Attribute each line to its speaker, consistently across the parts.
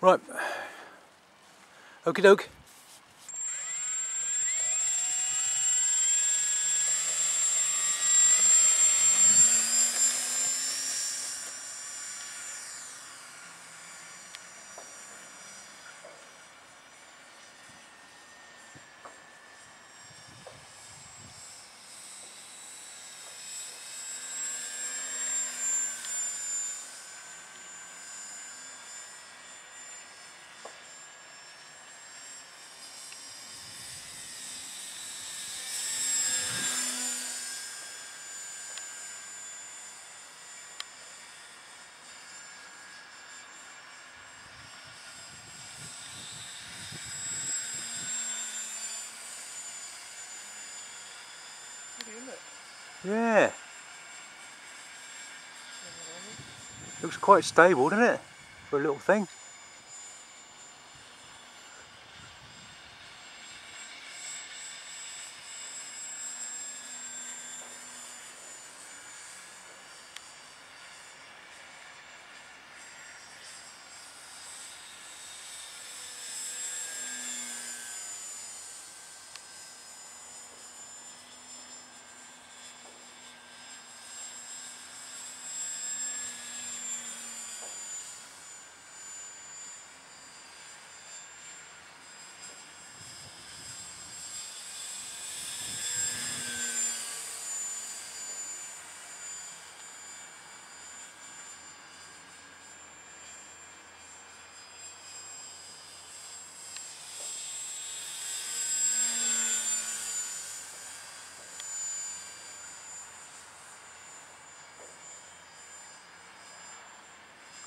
Speaker 1: Right. Okie doke. Yeah. Looks quite stable, doesn't it? For a little thing.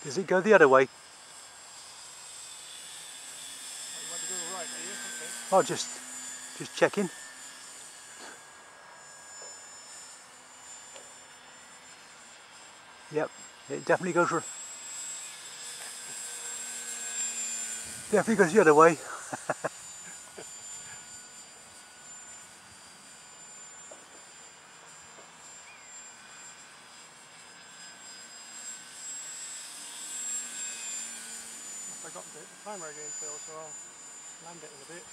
Speaker 1: Does it go the other way? Oh, just, just checking. Yep, it definitely goes. Definitely goes the other way.
Speaker 2: I got the timer again, Phil, so I'll land it in a bit.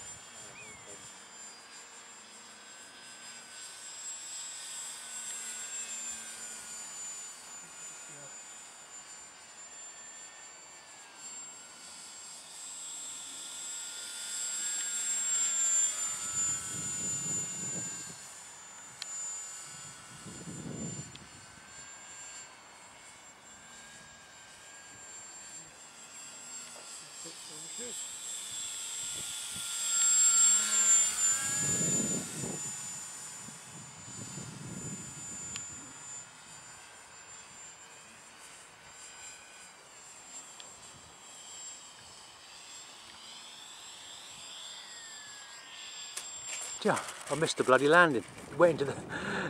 Speaker 1: Yeah, I missed the bloody landing. Went into the,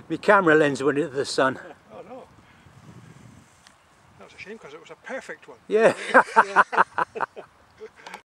Speaker 1: my camera lens went into the sun.
Speaker 2: Oh no. That was a shame because it was a perfect one.
Speaker 1: Yeah.
Speaker 2: Yeah.